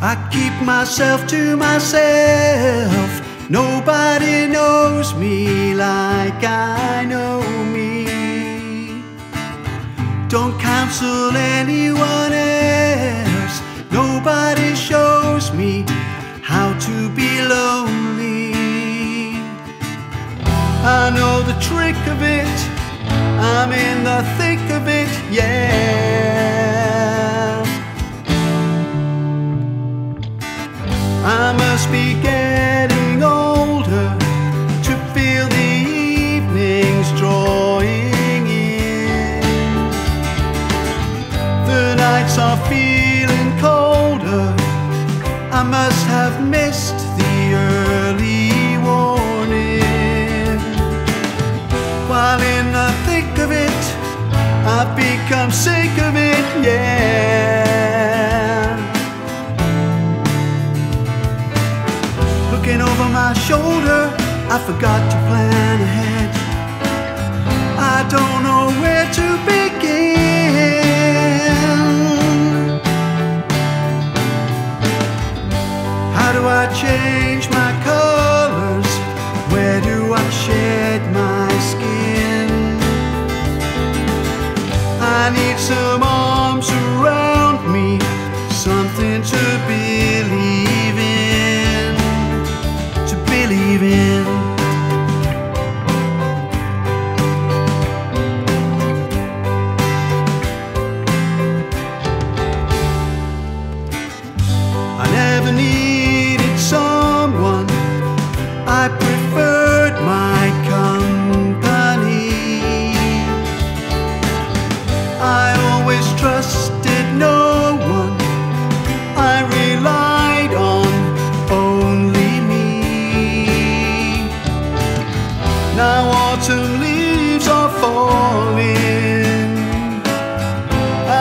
I keep myself to myself. Nobody knows me like I know me. Don't counsel anyone else. Nobody shows me how to be lonely. I know the trick of it. I'm in the thick of it, yeah. I must be getting older to feel the evenings drawing in. The nights are feeling colder. I must have missed I forgot to plan ahead. I don't know where to begin. How do I change my colors? Where do I shed my skin? I need some I preferred my company. I always trusted no one. I relied on only me. Now autumn leaves are falling.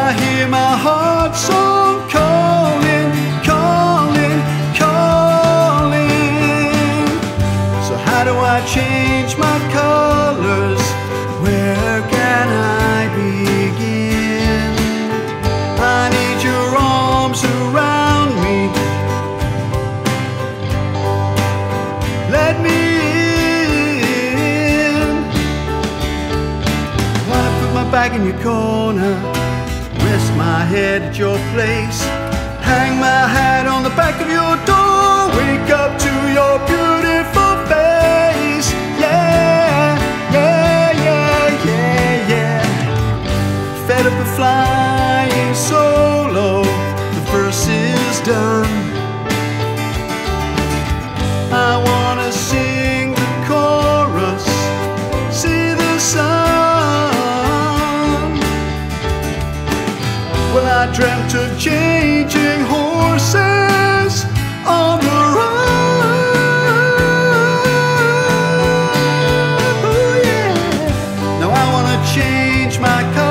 I hear my heart song Bag in your corner, rest my head at your place, hang my hat on the back of your door, wake up to your beautiful I dreamt of changing horses on the road. Oh, yeah. Now I wanna change my car.